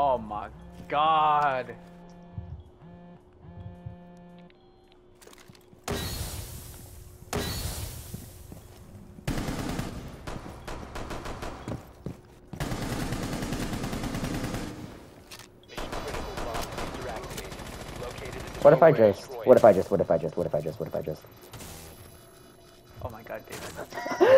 Oh my god. Mission critical bomb user activated. Located in the What if I just? What if I just? What if I just? What if I just? What if I just? Oh my god, David.